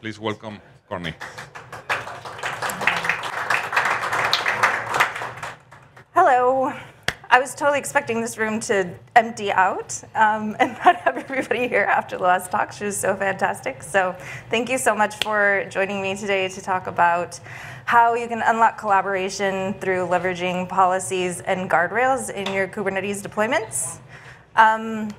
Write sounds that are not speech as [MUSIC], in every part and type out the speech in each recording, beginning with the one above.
please welcome Courtney. Hello. I was totally expecting this room to empty out um, [LAUGHS] and not have everybody here after the last talk. She was so fantastic. So thank you so much for joining me today to talk about how you can unlock collaboration through leveraging policies and guardrails in your Kubernetes deployments. Um,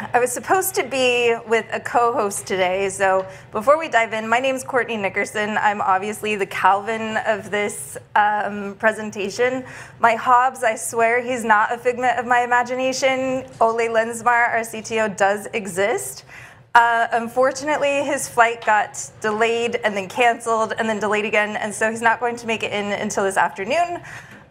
I was supposed to be with a co-host today, so before we dive in, my name is Courtney Nickerson. I'm obviously the Calvin of this um, presentation. My Hobbes, I swear he's not a figment of my imagination. Ole Lensmar, our CTO, does exist. Uh, unfortunately, his flight got delayed and then canceled and then delayed again, and so he's not going to make it in until this afternoon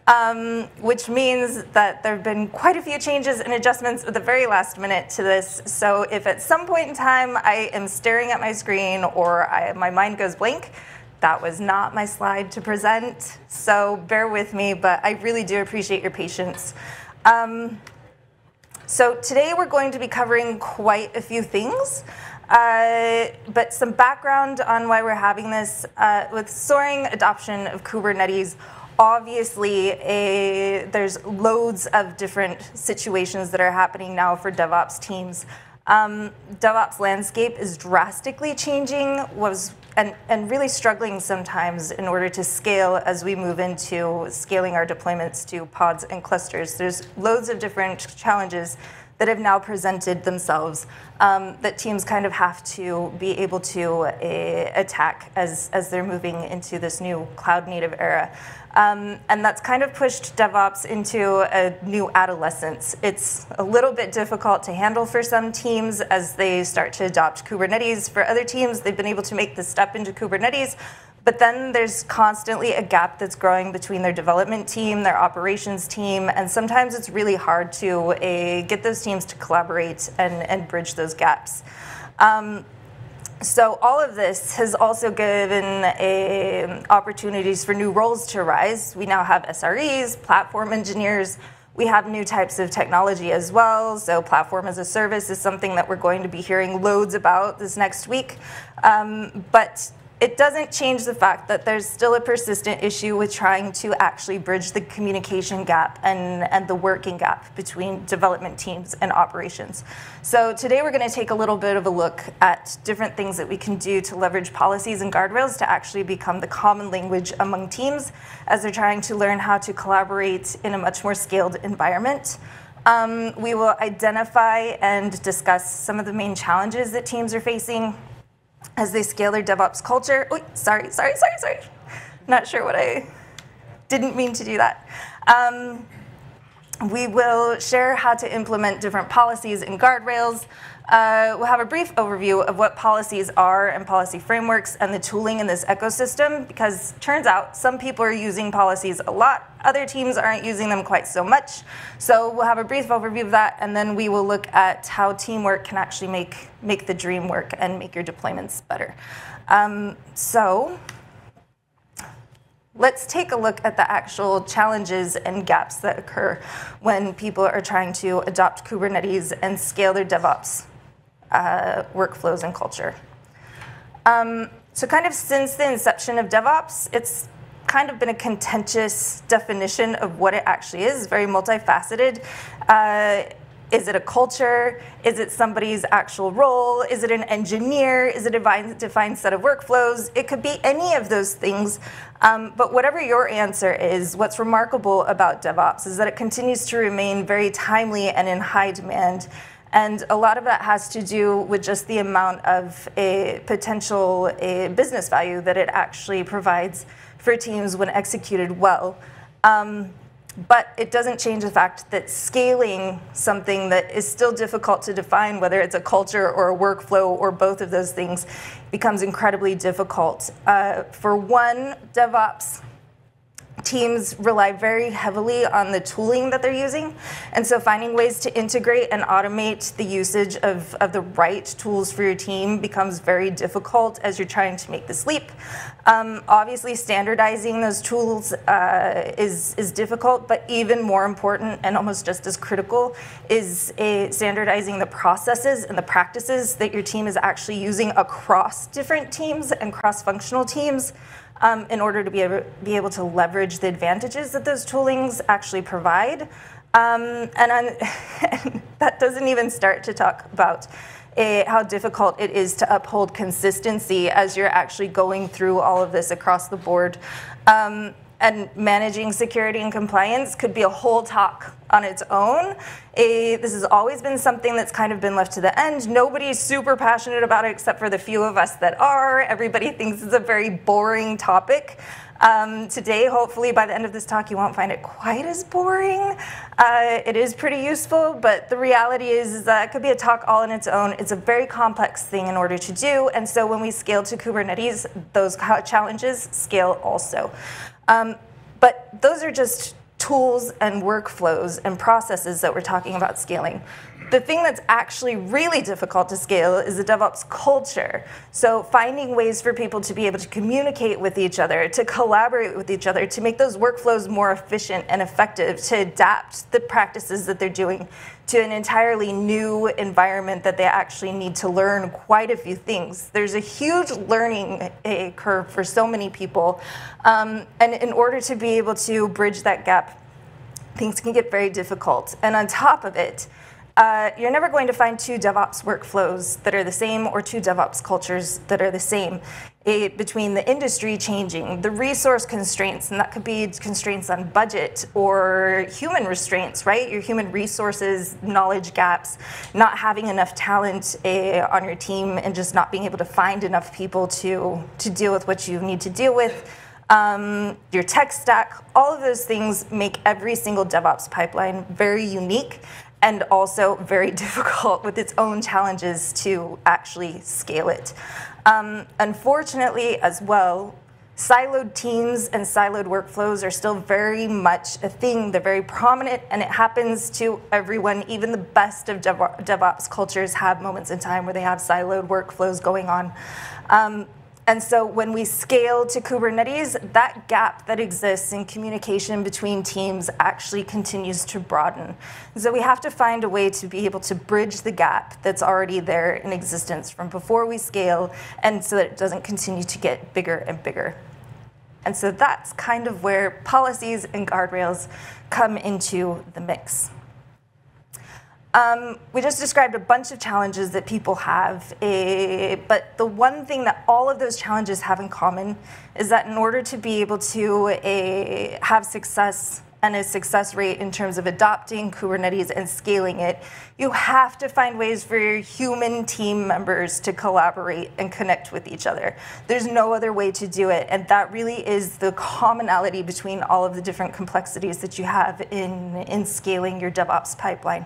um, which means that there have been quite a few changes and adjustments at the very last minute to this. So if at some point in time I am staring at my screen or I, my mind goes blank, that was not my slide to present. So bear with me, but I really do appreciate your patience. Um, so today we're going to be covering quite a few things. Uh, but some background on why we're having this uh, with soaring adoption of Kubernetes obviously a, there's loads of different situations that are happening now for DevOps teams. Um, DevOps landscape is drastically changing was and, and really struggling sometimes in order to scale as we move into scaling our deployments to pods and clusters. There's loads of different challenges that have now presented themselves um, that teams kind of have to be able to uh, attack as, as they're moving into this new cloud native era. Um, and that's kind of pushed DevOps into a new adolescence. It's a little bit difficult to handle for some teams as they start to adopt Kubernetes. For other teams, they've been able to make the step into Kubernetes, but then there's constantly a gap that's growing between their development team, their operations team, and sometimes it's really hard to uh, get those teams to collaborate and, and bridge those gaps. Um, so all of this has also given a, opportunities for new roles to rise. We now have SREs, platform engineers. We have new types of technology as well. So platform as a service is something that we're going to be hearing loads about this next week. Um, but it doesn't change the fact that there's still a persistent issue with trying to actually bridge the communication gap and, and the working gap between development teams and operations. So today we're going to take a little bit of a look at different things that we can do to leverage policies and guardrails to actually become the common language among teams as they're trying to learn how to collaborate in a much more scaled environment. Um, we will identify and discuss some of the main challenges that teams are facing as they scale their DevOps culture. Oh, sorry, sorry, sorry, sorry. Not sure what I didn't mean to do that. Um, we will share how to implement different policies and guardrails. Uh, we'll have a brief overview of what policies are and policy frameworks and the tooling in this ecosystem because turns out some people are using policies a lot, other teams aren't using them quite so much. So we'll have a brief overview of that and then we will look at how teamwork can actually make, make the dream work and make your deployments better. Um, so let's take a look at the actual challenges and gaps that occur when people are trying to adopt Kubernetes and scale their DevOps uh, workflows and culture. Um, so kind of since the inception of DevOps, it's kind of been a contentious definition of what it actually is, very multifaceted. Uh, is it a culture? Is it somebody's actual role? Is it an engineer? Is it a defined set of workflows? It could be any of those things. Um, but whatever your answer is, what's remarkable about DevOps is that it continues to remain very timely and in high demand. And a lot of that has to do with just the amount of a potential a business value that it actually provides for teams when executed well. Um, but it doesn't change the fact that scaling something that is still difficult to define, whether it's a culture or a workflow or both of those things, becomes incredibly difficult. Uh, for one, DevOps teams rely very heavily on the tooling that they're using. And so finding ways to integrate and automate the usage of, of the right tools for your team becomes very difficult as you're trying to make this leap. Um, obviously, standardizing those tools uh, is, is difficult, but even more important and almost just as critical is a, standardizing the processes and the practices that your team is actually using across different teams and cross-functional teams um, in order to be able, be able to leverage the advantages that those toolings actually provide. Um, and, and, [LAUGHS] that doesn't even start to talk about uh, how difficult it is to uphold consistency as you're actually going through all of this across the board. Um, and managing security and compliance could be a whole talk on its own. A, this has always been something that's kind of been left to the end. Nobody's super passionate about it except for the few of us that are. Everybody [LAUGHS] thinks it's a very boring topic. Um, today, hopefully, by the end of this talk, you won't find it quite as boring. Uh, it is pretty useful, but the reality is, is that it could be a talk all on its own. It's a very complex thing in order to do, and so when we scale to Kubernetes, those challenges scale also. Um, but those are just tools and workflows and processes that we're talking about scaling. The thing that's actually really difficult to scale is the DevOps culture. So finding ways for people to be able to communicate with each other, to collaborate with each other, to make those workflows more efficient and effective, to adapt the practices that they're doing to an entirely new environment that they actually need to learn quite a few things. There's a huge learning eh, curve for so many people. Um, and in order to be able to bridge that gap, things can get very difficult. And on top of it, uh, you're never going to find two DevOps workflows that are the same or two DevOps cultures that are the same. Between the industry changing, the resource constraints, and that could be constraints on budget or human restraints, right? Your human resources, knowledge gaps, not having enough talent uh, on your team, and just not being able to find enough people to, to deal with what you need to deal with. Um, your tech stack, all of those things make every single DevOps pipeline very unique and also very [LAUGHS] difficult with its own challenges to actually scale it. Um, unfortunately, as well, siloed teams and siloed workflows are still very much a thing. They're very prominent, and it happens to everyone. Even the best of DevOps cultures have moments in time where they have siloed workflows going on. Um, and so when we scale to Kubernetes, that gap that exists in communication between teams actually continues to broaden. So we have to find a way to be able to bridge the gap that's already there in existence from before we scale and so that it doesn't continue to get bigger and bigger. And so that's kind of where policies and guardrails come into the mix. Um, we just described a bunch of challenges that people have, eh, but the one thing that all of those challenges have in common is that in order to be able to eh, have success and a success rate in terms of adopting Kubernetes and scaling it, you have to find ways for your human team members to collaborate and connect with each other. There's no other way to do it, and that really is the commonality between all of the different complexities that you have in, in scaling your DevOps pipeline.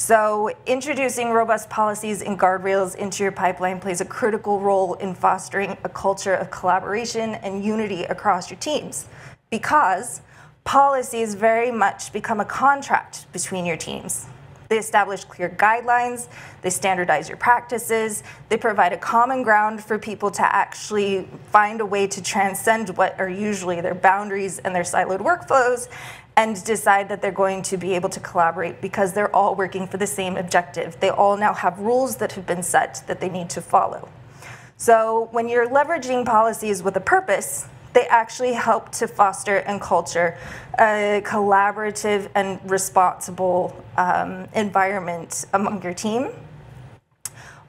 So introducing robust policies and guardrails into your pipeline plays a critical role in fostering a culture of collaboration and unity across your teams because policies very much become a contract between your teams. They establish clear guidelines, they standardize your practices, they provide a common ground for people to actually find a way to transcend what are usually their boundaries and their siloed workflows and decide that they're going to be able to collaborate because they're all working for the same objective. They all now have rules that have been set that they need to follow. So when you're leveraging policies with a purpose, they actually help to foster and culture a collaborative and responsible um, environment among your team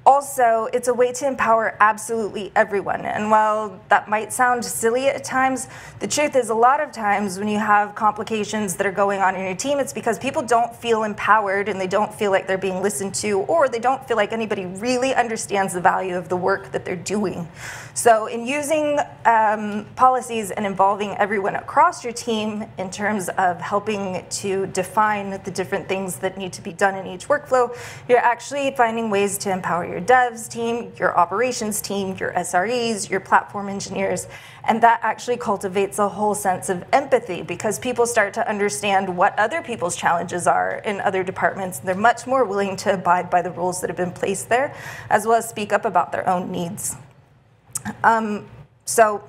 also, it's a way to empower absolutely everyone. And while that might sound silly at times, the truth is a lot of times when you have complications that are going on in your team, it's because people don't feel empowered and they don't feel like they're being listened to, or they don't feel like anybody really understands the value of the work that they're doing. So in using um, policies and involving everyone across your team in terms of helping to define the different things that need to be done in each workflow, you're actually finding ways to empower your devs team, your operations team, your SREs, your platform engineers. And that actually cultivates a whole sense of empathy because people start to understand what other people's challenges are in other departments. They're much more willing to abide by the rules that have been placed there, as well as speak up about their own needs. Um, so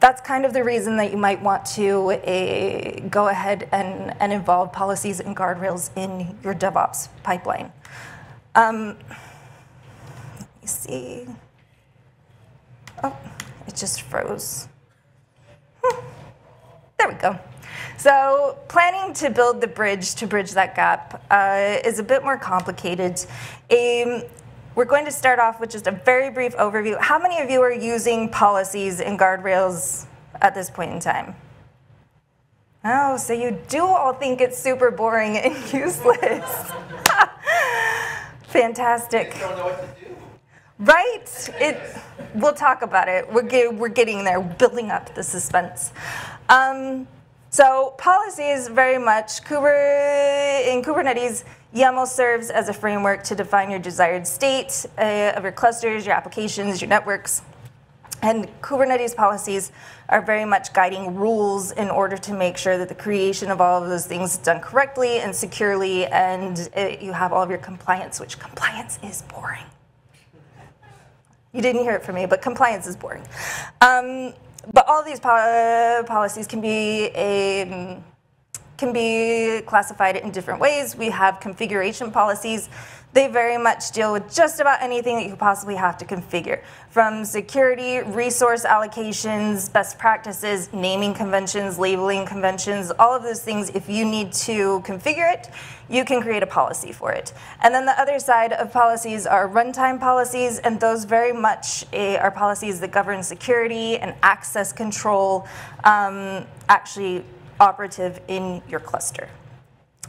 that's kind of the reason that you might want to uh, go ahead and, and involve policies and guardrails in your DevOps pipeline. Um, me see. Oh, it just froze. Hmm. There we go. So planning to build the bridge to bridge that gap uh, is a bit more complicated. Um, we're going to start off with just a very brief overview. How many of you are using policies and guardrails at this point in time? Oh, so you do all think it's super boring and [LAUGHS] useless. [LAUGHS] Fantastic. Right? It, we'll talk about it. We're, we're getting there, building up the suspense. Um, so policies very much, Kuber, in Kubernetes, YAML serves as a framework to define your desired state uh, of your clusters, your applications, your networks. And Kubernetes policies are very much guiding rules in order to make sure that the creation of all of those things is done correctly and securely, and it, you have all of your compliance, which compliance is boring. You didn't hear it from me, but compliance is boring. Um, but all these po policies can be a can be classified in different ways. We have configuration policies. They very much deal with just about anything that you possibly have to configure, from security, resource allocations, best practices, naming conventions, labeling conventions, all of those things. If you need to configure it, you can create a policy for it. And then the other side of policies are runtime policies, and those very much uh, are policies that govern security and access control, um, actually operative in your cluster.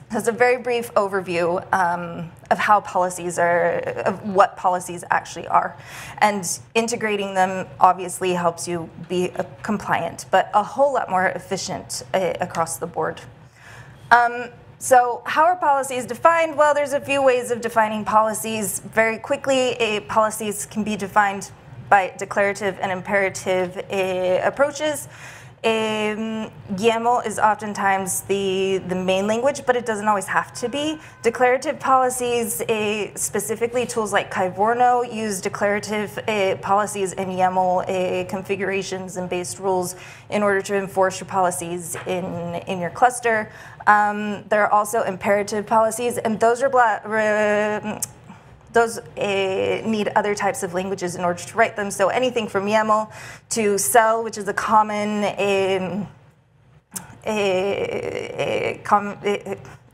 That's a very brief overview um, of how policies are, of what policies actually are. And integrating them obviously helps you be uh, compliant, but a whole lot more efficient uh, across the board. Um, so how are policies defined? Well, there's a few ways of defining policies. Very quickly, policies can be defined by declarative and imperative uh, approaches. Um, YAML is oftentimes the, the main language, but it doesn't always have to be. Declarative policies, uh, specifically tools like Kyverno, use declarative uh, policies and YAML uh, configurations and based rules in order to enforce your policies in, in your cluster. Um, there are also imperative policies, and those are those uh, need other types of languages in order to write them. So anything from YAML to CEL, which is a common, a, a com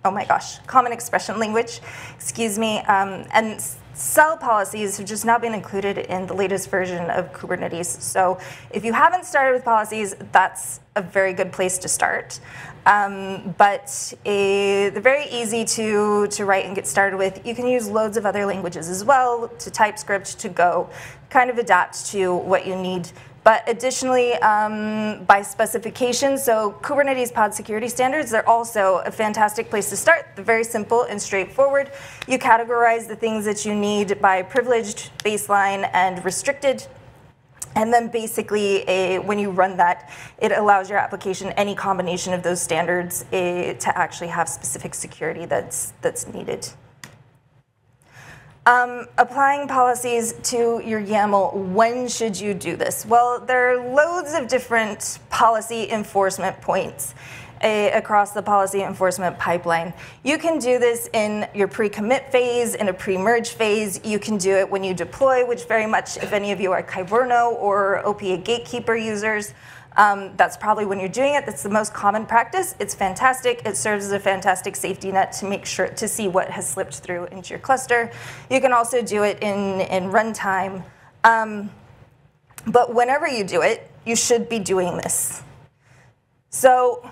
oh my gosh, common expression language, excuse me, um, and CEL policies have just now been included in the latest version of Kubernetes. So if you haven't started with policies, that's a very good place to start. Um, but a, they're very easy to, to write and get started with. You can use loads of other languages as well, to TypeScript, to Go, kind of adapt to what you need. But additionally, um, by specification, so Kubernetes pod security standards, they're also a fantastic place to start. They're very simple and straightforward. You categorize the things that you need by privileged, baseline, and restricted. And then basically, a, when you run that, it allows your application any combination of those standards a, to actually have specific security that's, that's needed. Um, applying policies to your YAML, when should you do this? Well, there are loads of different policy enforcement points a, across the policy enforcement pipeline. You can do this in your pre-commit phase, in a pre-merge phase. You can do it when you deploy, which very much, if any of you are Kyverno or OPA Gatekeeper users, um, that's probably when you're doing it. That's the most common practice. It's fantastic. It serves as a fantastic safety net to make sure to see what has slipped through into your cluster. You can also do it in, in runtime. Um, but whenever you do it, you should be doing this. So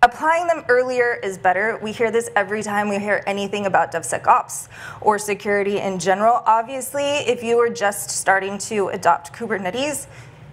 Applying them earlier is better. We hear this every time we hear anything about DevSecOps or security in general. Obviously, if you are just starting to adopt Kubernetes,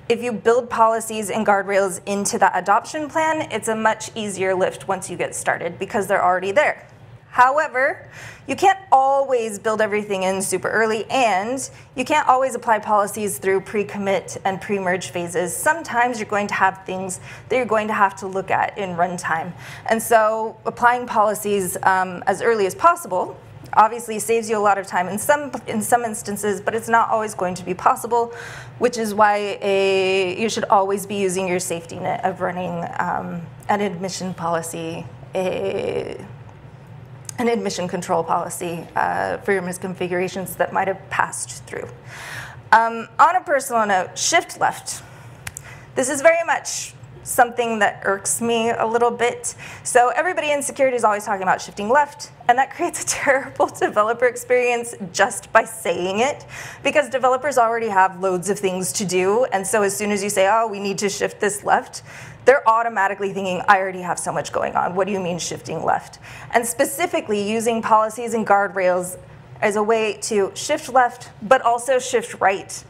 if you build policies and guardrails into that adoption plan, it's a much easier lift once you get started because they're already there. However, you can't always build everything in super early, and you can't always apply policies through pre-commit and pre-merge phases. Sometimes you're going to have things that you're going to have to look at in runtime. And so applying policies um, as early as possible obviously saves you a lot of time in some in some instances, but it's not always going to be possible, which is why a, you should always be using your safety net of running um, an admission policy, a, an admission control policy uh, for your misconfigurations that might have passed through. Um, on a personal note, shift left. This is very much something that irks me a little bit. So everybody in security is always talking about shifting left, and that [LAUGHS] creates a terrible developer experience just by saying it, because developers already have loads of things to do, and so as soon as you say, oh, we need to shift this left, they're automatically thinking, I already have so much going on. What do you mean shifting left? And specifically using policies and guardrails as a way to shift left, but also shift right.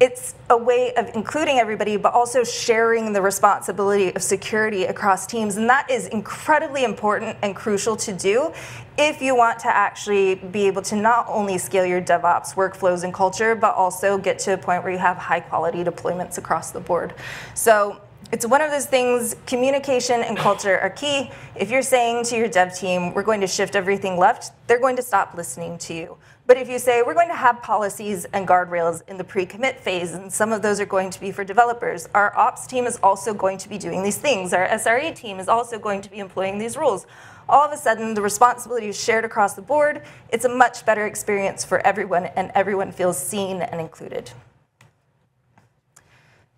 It's a way of including everybody, but also sharing the responsibility of security across teams. And that is incredibly important and crucial to do if you want to actually be able to not only scale your DevOps workflows and culture, but also get to a point where you have high quality deployments across the board. So it's one of those things, communication and culture are key. If you're saying to your dev team, we're going to shift everything left, they're going to stop listening to you. But if you say, we're going to have policies and guardrails in the pre-commit phase, and some of those are going to be for developers, our ops team is also going to be doing these things. Our SRE team is also going to be employing these rules. All of a sudden, the responsibility is shared across the board. It's a much better experience for everyone, and everyone feels seen and included.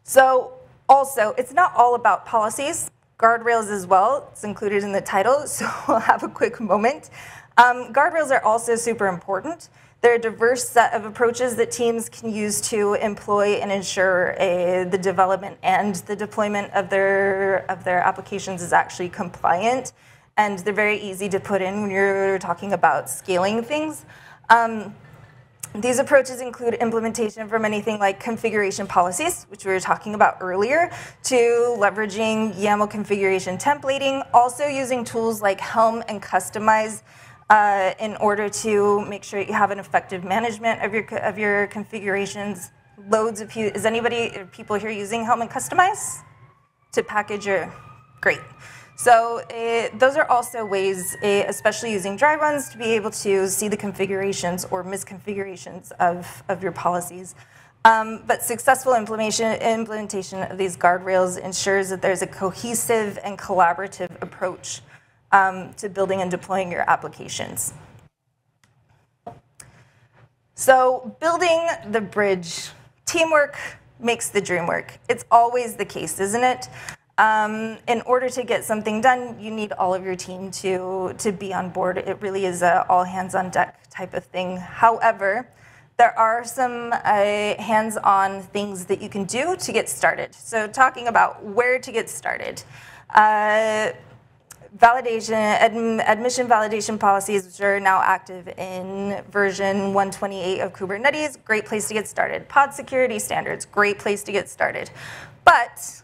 So also, it's not all about policies, guardrails as well. It's included in the title, [LAUGHS] so we'll have a quick moment. Um, guardrails are also super important. They're a diverse set of approaches that teams can use to employ and ensure a, the development and the deployment of their, of their applications is actually compliant. And they're very easy to put in when you're talking about scaling things. Um, these approaches include implementation from anything like configuration policies, which we were talking about earlier, to leveraging YAML configuration templating, also using tools like Helm and Kustomize uh, in order to make sure you have an effective management of your, of your configurations. Loads of, is anybody, people here using Helm and Kustomize to package your, great. So those are also ways, uh, especially using dry runs, to be able to see the configurations or misconfigurations of, of your policies. Um, but successful implementation, implementation of these guardrails ensures that there's a cohesive and collaborative approach um, to building and deploying your applications. So building the bridge, teamwork makes the dream work. It's always the case, isn't it? Um, in order to get something done, you need all of your team to, to be on board. It really is a all hands on deck type of thing. However, there are some uh, hands-on things that you can do to get started. So talking about where to get started. Uh, validation, adm, admission validation policies, which are now active in version 128 of Kubernetes, great place to get started. Pod security standards, great place to get started. But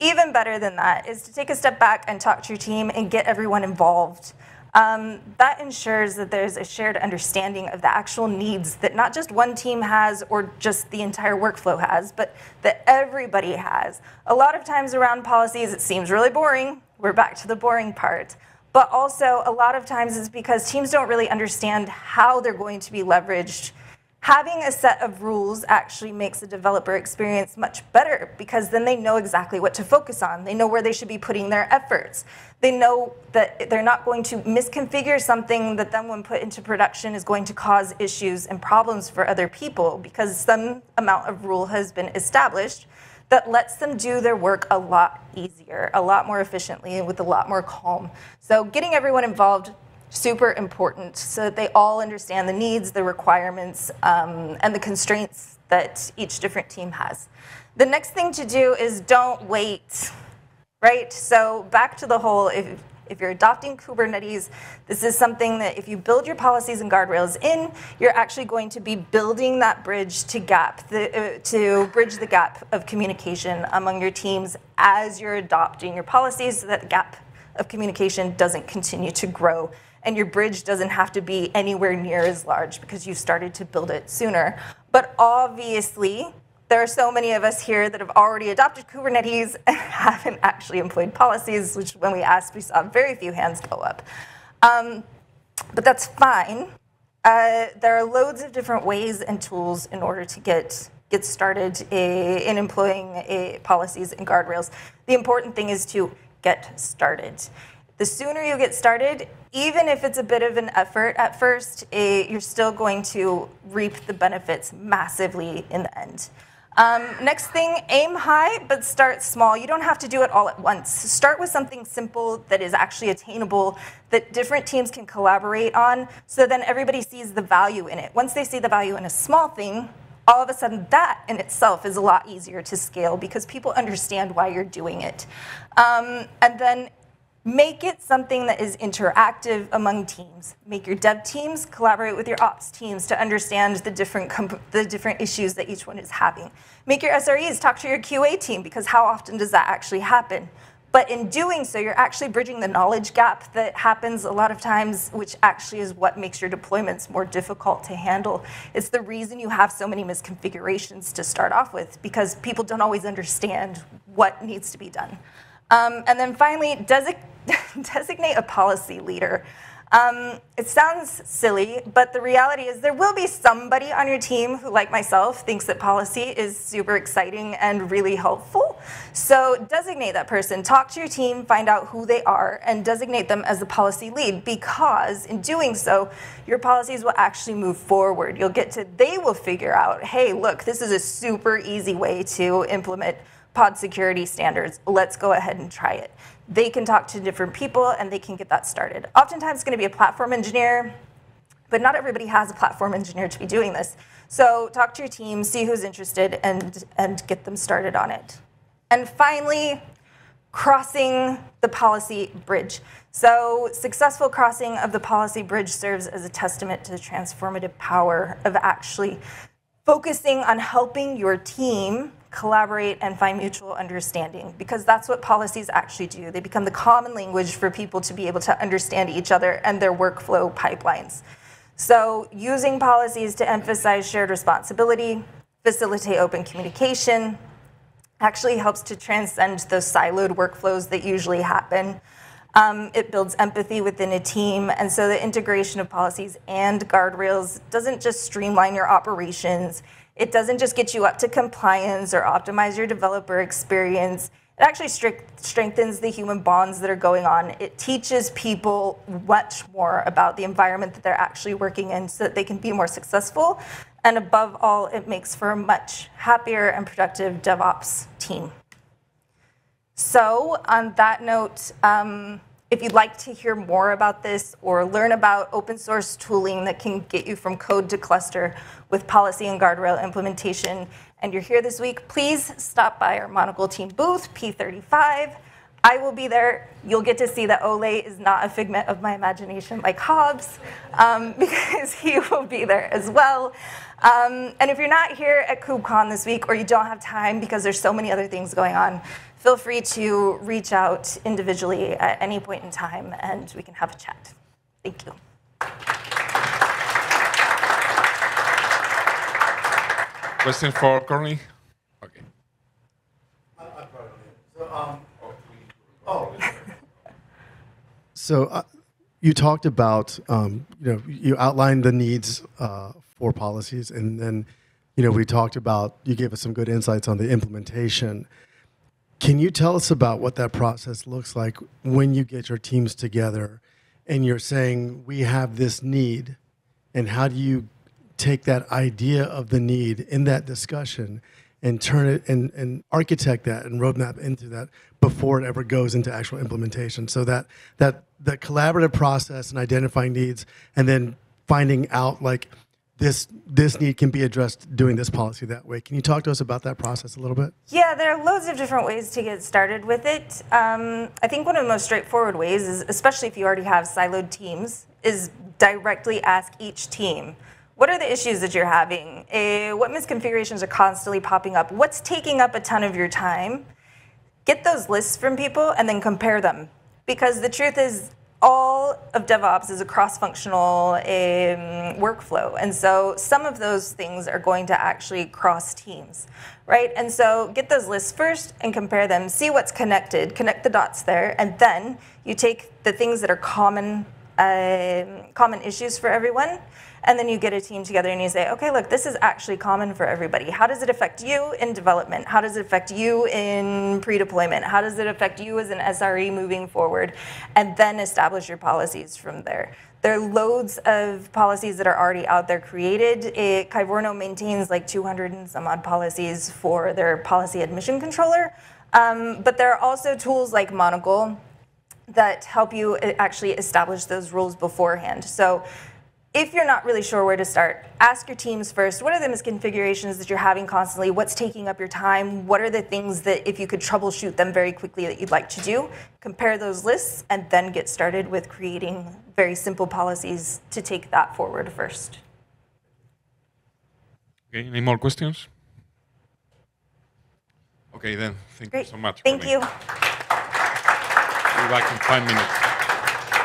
even better than that is to take a step back and talk to your team and get everyone involved. Um, that ensures that there's a shared understanding of the actual needs that not just one team has or just the entire workflow has, but that everybody has. A lot of times around policies, it seems really boring. We're back to the boring part. But also, a lot of times it's because teams don't really understand how they're going to be leveraged having a set of rules actually makes the developer experience much better because then they know exactly what to focus on. They know where they should be putting their efforts. They know that they're not going to misconfigure something that then when put into production is going to cause issues and problems for other people because some amount of rule has been established that lets them do their work a lot easier, a lot more efficiently, and with a lot more calm. So getting everyone involved super important so that they all understand the needs, the requirements, um, and the constraints that each different team has. The next thing to do is don't wait, right? So back to the whole, if, if you're adopting Kubernetes, this is something that if you build your policies and guardrails in, you're actually going to be building that bridge to gap, the, uh, to bridge the gap of communication among your teams as you're adopting your policies so that the gap of communication doesn't continue to grow and your bridge doesn't have to be anywhere near as large because you've started to build it sooner. But obviously, there are so many of us here that have already adopted Kubernetes and [LAUGHS] haven't actually employed policies, which when we asked, we saw very few hands go up. Um, but that's fine. Uh, there are loads of different ways and tools in order to get get started a, in employing a, policies and guardrails. The important thing is to get started. The sooner you get started, even if it's a bit of an effort at first, you're still going to reap the benefits massively in the end. Um, next thing, aim high, but start small. You don't have to do it all at once. Start with something simple that is actually attainable, that different teams can collaborate on, so then everybody sees the value in it. Once they see the value in a small thing, all of a sudden that in itself is a lot easier to scale because people understand why you're doing it. Um, and then Make it something that is interactive among teams. Make your dev teams collaborate with your ops teams to understand the different, the different issues that each one is having. Make your SREs talk to your QA team because how often does that actually happen? But in doing so, you're actually bridging the knowledge gap that happens a lot of times, which actually is what makes your deployments more difficult to handle. It's the reason you have so many misconfigurations to start off with, because people don't always understand what needs to be done. Um, and then finally, desi [LAUGHS] designate a policy leader. Um, it sounds silly, but the reality is there will be somebody on your team who, like myself, thinks that policy is super exciting and really helpful. So designate that person, talk to your team, find out who they are, and designate them as the policy lead because in doing so, your policies will actually move forward. You'll get to, they will figure out, hey, look, this is a super easy way to implement pod security standards. Let's go ahead and try it. They can talk to different people and they can get that started. Oftentimes it's going to be a platform engineer, but not everybody has a platform engineer to be doing this. So talk to your team, see who's interested, and, and get them started on it. And finally, crossing the policy bridge. So successful crossing of the policy bridge serves as a testament to the transformative power of actually focusing on helping your team collaborate and find mutual understanding because that's what policies actually do. They become the common language for people to be able to understand each other and their workflow pipelines. So using policies to emphasize shared responsibility, facilitate open communication, actually helps to transcend those siloed workflows that usually happen. Um, it builds empathy within a team, and so the integration of policies and guardrails doesn't just streamline your operations, it doesn't just get you up to compliance or optimize your developer experience. It actually strengthens the human bonds that are going on. It teaches people much more about the environment that they're actually working in so that they can be more successful. And above all, it makes for a much happier and productive DevOps team. So on that note, um, if you'd like to hear more about this or learn about open source tooling that can get you from code to cluster with policy and guardrail implementation, and you're here this week, please stop by our Monokle team booth, P35. I will be there. You'll get to see that Ole is not a figment of my imagination like Hobbes, um, [LAUGHS] because he will be there as well. Um, and if you're not here at KubeCon this week, or you don't have time because there's so many other things going on, feel free to reach out individually at any point in time and we can have a chat. Thank you. Question for Courtney? Okay. So, um, oh. so uh, you talked about, um, you know, you outlined the needs uh, for policies, and then, you know, we talked about, you gave us some good insights on the implementation. Can you tell us about what that process looks like when you get your teams together and you're saying, we have this need, and how do you take that idea of the need in that discussion and turn it and, and architect that and roadmap into that before it ever goes into actual implementation? So that that that collaborative process and identifying needs and then finding out like this this need can be addressed doing this policy that way. Can you talk to us about that process a little bit? Yeah, there are loads of different ways to get started with it. Um, I think one of the most straightforward ways is, especially if you already have siloed teams, is directly ask each team. What are the issues that you're having? Uh, what misconfigurations are constantly popping up? What's taking up a ton of your time? Get those lists from people and then compare them. Because the truth is, all of DevOps is a cross-functional um, workflow, and so some of those things are going to actually cross teams, right? And so get those lists first and compare them, see what's connected, connect the dots there, and then you take the things that are common, um, common issues for everyone, and then you get a team together and you say, okay, look, this is actually common for everybody. How does it affect you in development? How does it affect you in pre-deployment? How does it affect you as an SRE moving forward? And then establish your policies from there. There are loads of policies that are already out there created. It, maintains like 200 and some odd policies for their policy admission controller. Um, but there are also tools like Monokle that help you uh, actually establish those rules beforehand. So if you're not really sure where to start, ask your teams first. What are the misconfigurations that you're having constantly? What's taking up your time? What are the things that, if you could troubleshoot them very quickly, that you'd like to do? Compare those lists and then get started with creating very simple policies to take that forward first. Okay, any more questions? Okay, then. Thank Great. you so much. Thank you. Be back in five minutes.